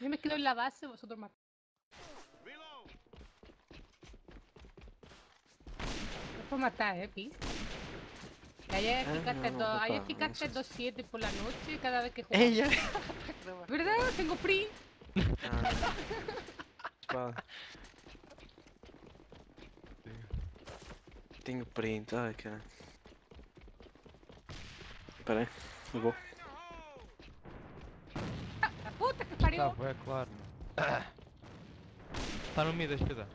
Yo me quedo en la base, vosotros más. No puedo matar, eh, Pi. Y Hay Ah, no, dos- no, hay papá, eficaces eso 2-7 por la noche cada vez que juego. Ella! ¿Verdad? Tengo print. Ah. Pá. Tenho print, ai cara. Espera aí, eu que parió. bué claro. Está no mid, ajuda.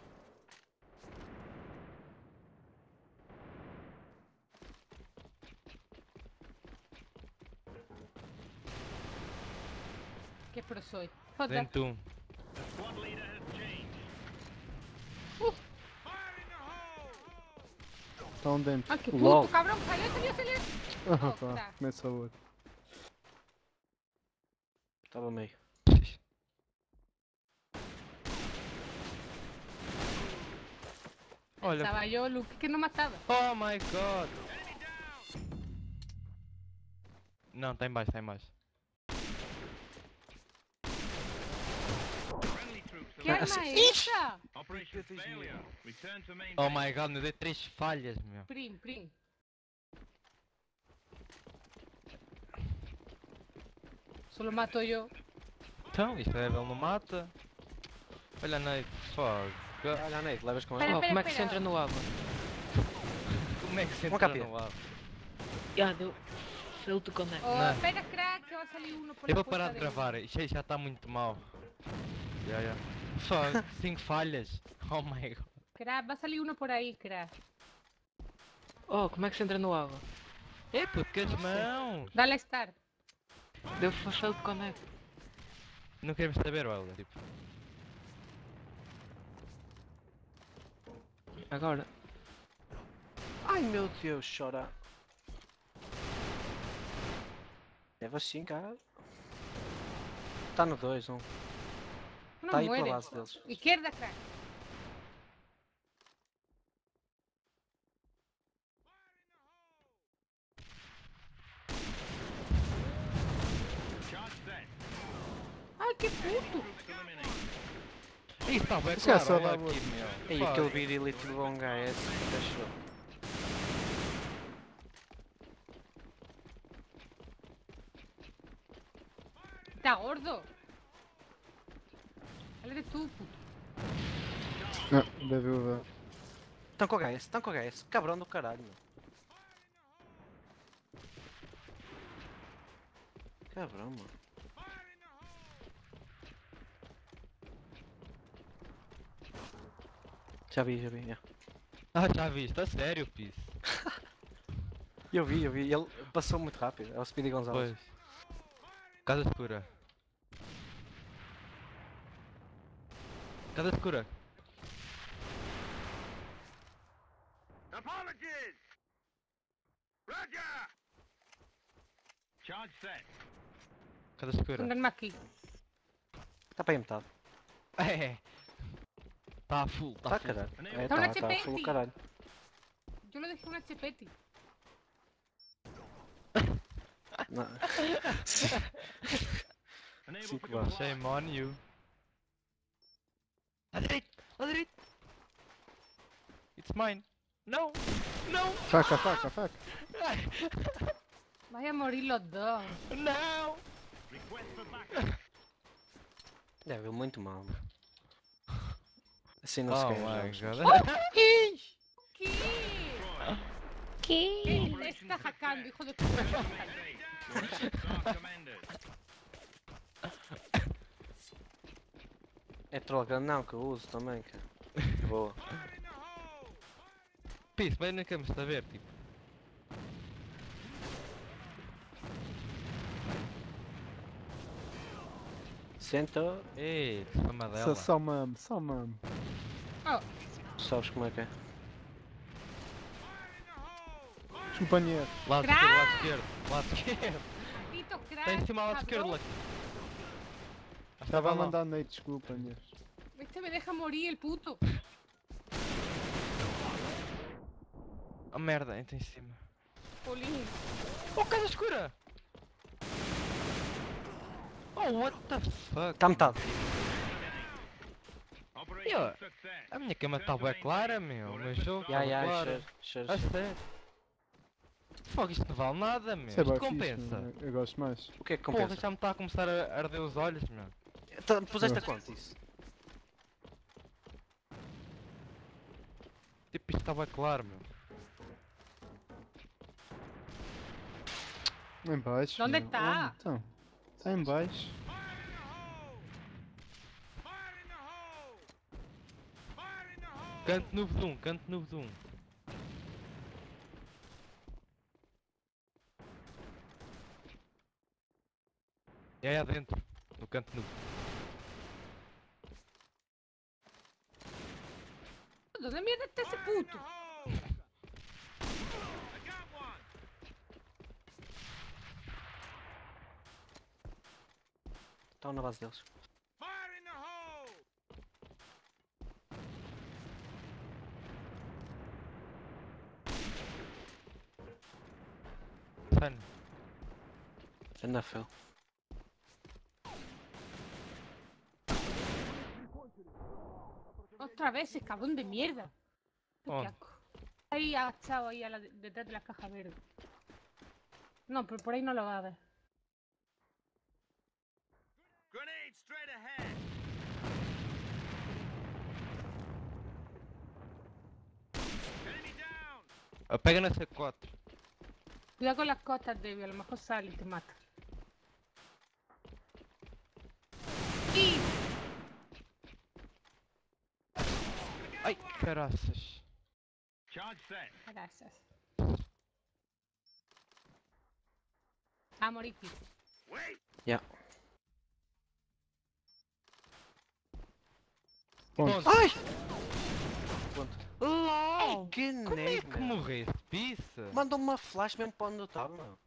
Qué pro soy. Joder. Dentro um. Estão dentro. Qué LOL. puto, cabrón. Salió, salió, salió. Ah, Oh, pá, tá. começa outro. Estava meio. Olha. Estaba yo, Luke, que no mataba. Oh my god! Não, está em baixo, está em baixo. ¿Qué Ah, arma sí. es esa? Operation failure. Return to main Oh my god, me dei três falhas, meu. Prim, prim. Solo mato yo. Então, isto é, ele não mata. Olha a Nate, fuck. Olha, Nate, levas com ela? Oh, como é que se entra no água? Como é que se Uma entra no lado? Já deu. Fail to connect. Oh, espera, crack, a salir uno por Eu vou parar de gravar, isto já está muito mal. Já, já. Fuck, 5 falhas. Oh my god. Crack, va a salir uno por ahí, crack. Oh, como é que se entra no água? É puto, que as mãos. Dale a start. Deu fail to connect. Não queremos saber, Wilder. Tipo, Agora. Ai meu Deus, chora. Deve assim, cara. Está no 2, um. No Está aí muere. base deles. Charge set. Ay, qué puto. Está bem Isso é claro, só olha dar aqui, meu. Fuck. aquele vídeo elite levou um HS, deixou. Está gordo. Dale de tú, puto. Não, deve haver. Estão com HS, estão com HS. Cabrão do caralho, meu. Cabrão, mano. Já vi, já vi. já. Ah, já viste, a sério, Piss. Eu vi, eu vi. Ele passou muito rápido. É o Speedy Gonzalez. Pois. Casa escura. Casa escura. Apologies! Roger! Charge set. Casa escura. Pónganme aquí. Está para aí metade. É. Tá full, tá Tá, full. caralho. É, Tá tá, tá. Full caralho. Yo lo dejé una chepeti. To baixos. comply. Shame on you. À direita! À direita! It's mine! Não! Não! Faca, faca, faca. Vaya a morir los dos. Não! Request for backup. Deve muito mal. Assim não Oh se ganha. ¿Qué? Destroyed. ¿Qué? Está hackeando, hijo de puta. está. É troll grande não, que eu uso também, cara. Boa. Piss, mas não queremos saber, tipo. Senta, Ei, Só, dela. só mame, só mame. sabes como é que é. Companheiro. Lado esquerdo, lado esquerdo. Lado esquerdo. Maldito crack. Tem em cima, lado esquerdo, cabrón. Lucky. Ah, Estava a lá. mandar Nate desculpa, Inês. Este me deja morir, el puto. Oh merda, entra em cima. Polín. Oh, casa escura! Oh, what the fuck? Está metade. Yeah. success. A minha cama está bem clara, meu. O meu jogo Ya, está ya, claro. cheiro, cheiro, A cheiro. sério. Fogo, isto não vale nada, meu. É Isto bem fixe, compensa. meu. Eu gosto mais. O que é que Porra, compensa? já me está a começar a arder os olhos, meu. Tá- Puseste a quanto isso? Tipo, isto está bem claro, meu. Em baixo. Onde meu. tá? Onde? Então. Está em baixo. Canto novo de um, canto novo de um. É aí adentro, no canto novo. ¿Dónde mierda está esse puto? Estão na base deles. Sen. Sen NFL. Otra vez, escabón de mierda. Oh. Ahí agachado, ahí detrás de las cajas verdes. No, pero por ahí no lo va a ver. Peguen ese 4. Cuidado con las costas, Debbie, a lo mejor sale y te mata. Y. Charge set. Gracias. A morir, tío. Wait. Ya. Ponto. LOL! Que Como é que meu. morreste, pizza? Mandou uma flash mesmo para onde eu estava, meu.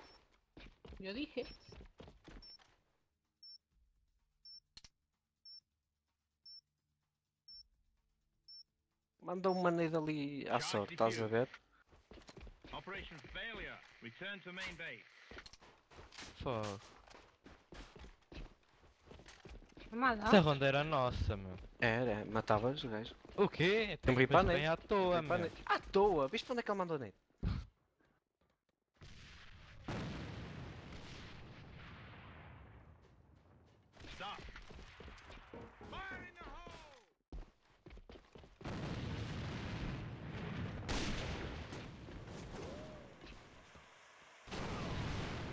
Yo dije. Mandou uma nade ali à sorte, estás a ver? Operation failure. Return to main base. Fogo. Essa ronda era nossa, meu. Era, é, matavas o gajo. O quê? Tem que ir para a Mas net. bem à toa, ne- À toa! Viste para onde é que ele mandou hole.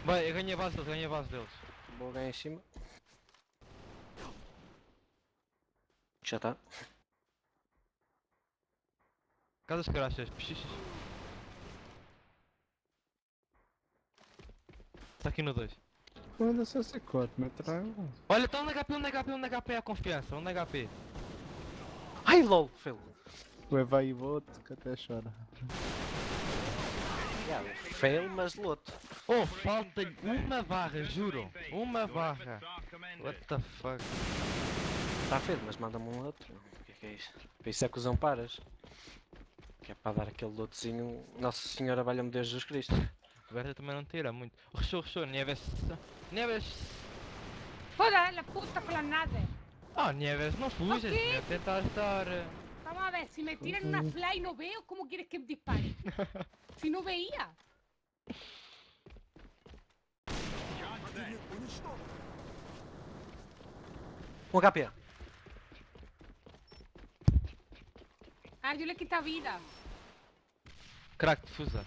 Vai, eu ganhei a base deles, ganhei a base deles. Vou ganhar em cima. Já está. Casas graxas, pixixis. Está aqui no 2. Quando só se corta, me traio. Olha, está um HP, um HP, um HP é a confiança, um HP. Ai lol, fail! O Eva e o outro que até chora. Yeah, fail, mas loto. Oh, falta-lhe uma barra, juro. Uma barra. What the fuck? Está feio, mas manda-me um outro. O que é que é isso? Para isso é que usam paras. Que é para dar aquele lotezinho. Nossa Senhora valha-me Deus Jesus Cristo. A Berta também não tira muito. Rechou, rechou, Nieves. Nieves. Joda, la puta con las naves. Oh, Nieves, não fujas, Ok. meu. Tentar estar. Vamos a ver, si me tiran una fly y no veo, ¿cómo quieres que dispare? si no veía. Charge set. Um HP. Ah, yo le quita vida. Crack, difusa.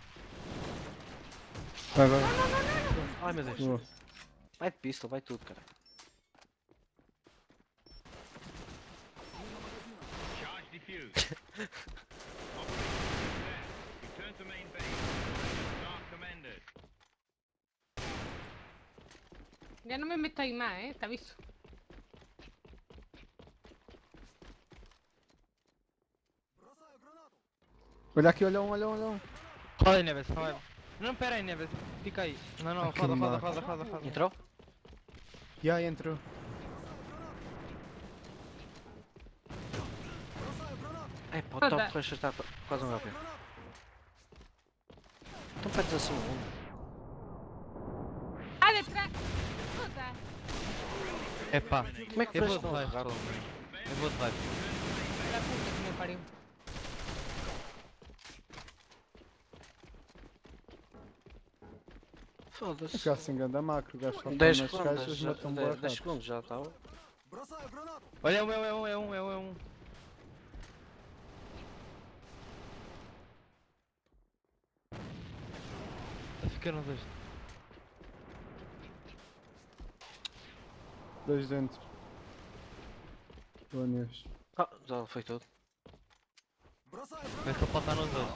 Vai, vai. Ai meu Deus. Boa. Vai de pistol, vai tudo, cara. Charge defused. Operation success. Return to main base. Efforts are commended. Ya no me meto ahí más, eh, te aviso. Olha aqui, olha um, olha um, olha um. Roda aí, Nieves, roda. Não, pera aí, Nieves. Fica aí. Não, não, Ah, que roda, roda, roda, roda, roda. Entrou? Já entrou. É, pá, o top flash está quase um HP. Então pedes assim um. Ah, detrás. Joda. É pá, Como é que eu vou de rápido? Eu vou de resto. La puta que me pariu. Foda-se. Ficar sem ganda macro, o gajo só 10 nas segundos, caixas já, matam 10, boa 10 rápido. segundos já. Olha, é um, é um, é um, é um, é um, é. Tá ficando dois. Dois dentro. Boa neste. Ah, já foi tudo. Mas só faltar nos dois.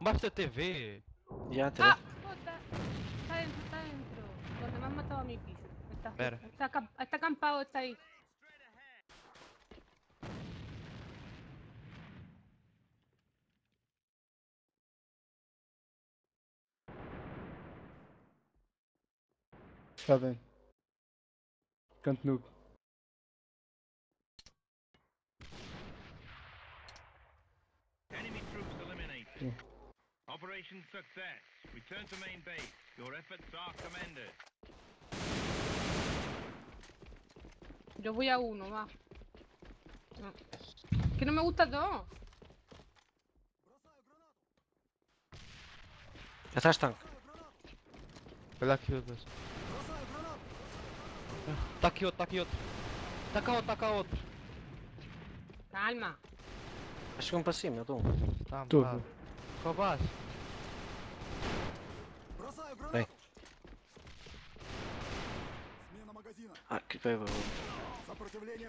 Basta TV. Já, Ah, tirei. puta. Donde me han matado a mi piso. Está, Espera. está, acam- está acampado, está ahí. Está bem. Canto noob. Enemy troops eliminated. Yeah. Operation success. Return to main base. Your efforts are commended. Yo voy a uno, va. Que no me gusta dos. Atrás tanque. Olha aqui dois. Tá aqui outro, tá aqui outro. Tá cá outro, tá cá outro. Calma. Acho que um para cima, eu dou um. Tá, Tudo. tá. Qual baixo? Bem. Ah, que bebo. To main base.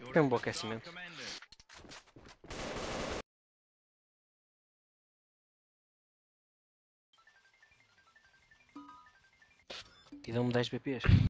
Your Tem um bom aquecimento. E dão-me 10 BPs.